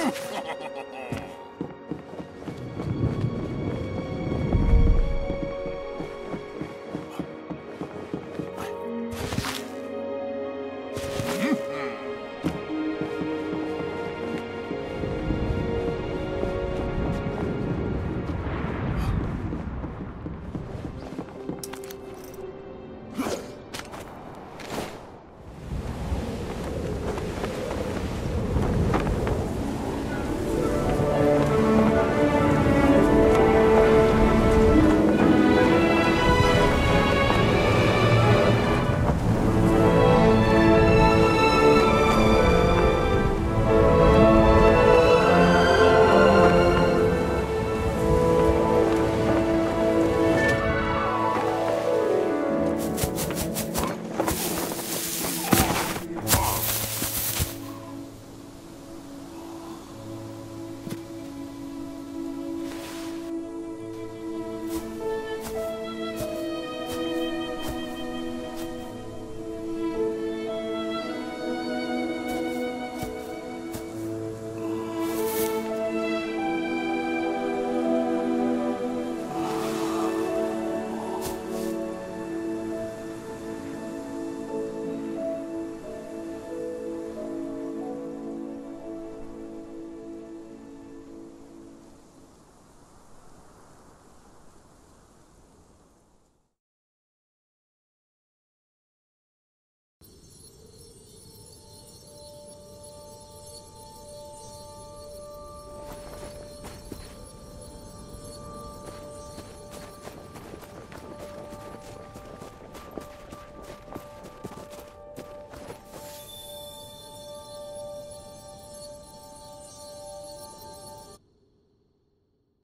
Ha, ha, ha.